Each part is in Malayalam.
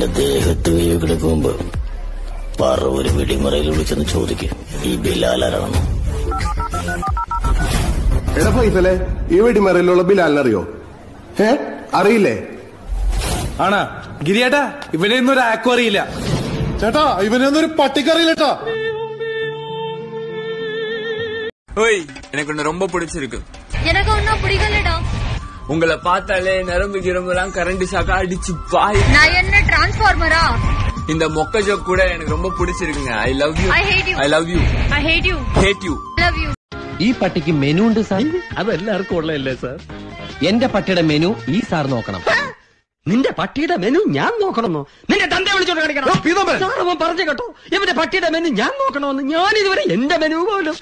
കിടക്കും മുമ്പ് പറ ഒരു വെടിമറയിൽ വിളിച്ചെന്ന് ചോദിക്കും ഈ ബിലാലാരാണെന്ന് എടാ ഫൈസലെ ഈ വെടിമറയിലുള്ള ബിലാലിനറിയോ ഏ അറിയില്ലേ ആണാ ഗിരിയേട്ടാ ഇവിടെ ഒന്നും ഒരു ആക്കും അറിയില്ല ചേട്ടാ ഇവനൊന്നും ഒരു പട്ടിക്കറിയില്ല ചേട്ടാ ஓய் எனக்கு ஒண்ணு ரொம்ப பிடிச்சிருக்கு எனக்கு ஒன்னும் பிடிக்கலடா உங்களை பார்த்தாலே நரம்பு கிரம்பெல்லாம் கரண்ட் ஷாக்கா அடிச்சு பாய் நான் என்ன டிரான்ஸ்ஃபார்மரா இந்த மொக்க ஜோக் கூட எனக்கு ரொம்ப பிடிச்சிருக்குங்க I love you I hate you. I love you I hate you hate you love you ഈ പട്ടിക്ക് മെനു ഉണ്ട് സാർ അതെല്ലാവർക്കും ഉള്ളതല്ലേ സാർ എന്റെ പട്ടിയുടെ മെനു ഈ സാർ നോക്കണം നിന്റെ പട്ടിയുടെ മെനു ഞാൻ നോക്കണമെന്നോ നിന്റെ തന്റെ വിളിച്ചോണ്ട് കാണിക്കണം സാർ അവൻ പറഞ്ഞു കേട്ടോ ഇവന്റെ പട്ടിയുടെ മെനു ഞാൻ നോക്കണമെന്ന് ഞാൻ ഇതുവരെ എന്റെ മെനു പോലും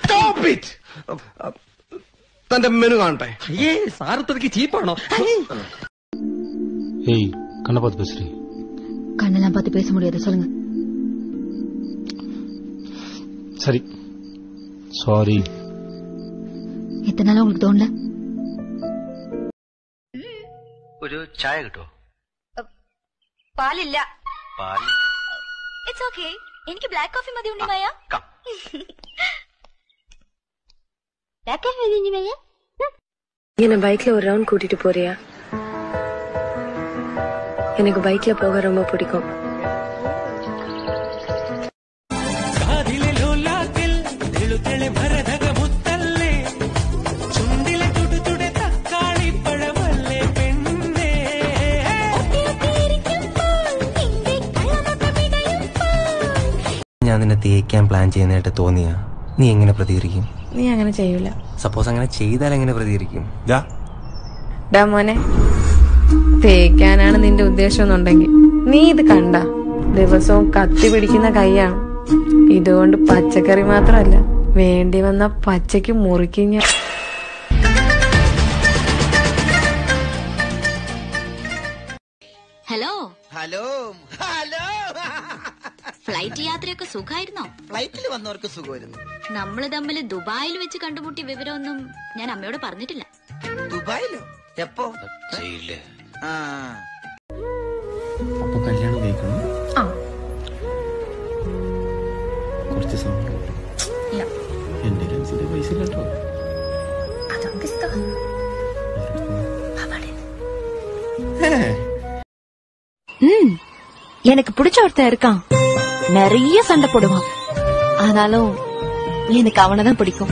തന്റെ മെനു കാണട്ടെ അയ്യേ സാർ ഇത്രയ്ക്ക് ചീപ്പാണോ ஏய் கண்ணை பார்த்து பேசுறீ கண்ணெல்லாம் பார்த்து பேச முடியாது சொல்லுங்க சரி சாரி இத்தனை நாள் உங்களுக்கு தோணல ഒരു ചായ കിട്ടോ പാലില്ല പാൽ ഇറ്റ്സ് ഓക്കെ എനിക്ക് ബ്ലാക്ക് കോഫി മതി ഉണ്ണിമായ ബ്ലാക്ക് കോഫി മതി ഉണ്ണിമായ என்ன பைக்ல ஒரு ரவுண்ட் கூட்டிட்டு போறியா எனக்கு பைக்ல போக ரொம்ப பிடிக்கும் ഞാൻ നിന്നെ തേക്കാൻ പ്ലാൻ ചെയ്യുന്നതായിട്ട് തോന്നിയാ നീ എങ്ങനെ പ്രതികരിക്കും നീ അങ്ങനെ ചെയ്യൂല. സപ്പോസ് അങ്ങനെ ചെയ്താൽ എങ്ങനെ പ്രതികരിക്കും? ഡാ മോനെ തേക്കാനാണ് നിന്റെ ഉദ്ദേശം എന്നുണ്ടെങ്കിൽ നീ ഇത് കണ്ട. ദിവസവും കത്തി പിടിക്കുന്ന കൈയാണ്. ഇതുകൊണ്ട് പച്ചക്കറി മാത്രമല്ല വേണ്ടി വന്ന പച്ചയ്ക്ക് മുറിക്കിഞ്ഞ ഹലോ? Hello hello. ഫ്ലൈറ്റ് യാത്രയൊക്കെ സുഖമായിരുന്നോ? ഫ്ലൈറ്റിൽ വന്നവർക്ക് സുഖമായിരുന്നു. നമ്മള് തമ്മിൽ ദുബായിൽ വെച്ച് കണ്ടുമുട്ടിയ വിവരമൊന്നും ഞാൻ അമ്മയോട് പറഞ്ഞിട്ടില്ല ദുബായിലോ എപ്പോ ആ അപ്പൊ കല്യാണം കഴിക്കണം ആ. കുറച്ച് സമയം ഇല്ല. എന്റെ കയ്യിൽ പൈസ ഇല്ല കേട്ടോ ம் எனக்கு பிடிச்ச ஒருத்தன் இருக்கான் நிறைய சண்டை போடுவான் ஆனாலும் எனக்கு அவனை தான் பிடிக்கும்.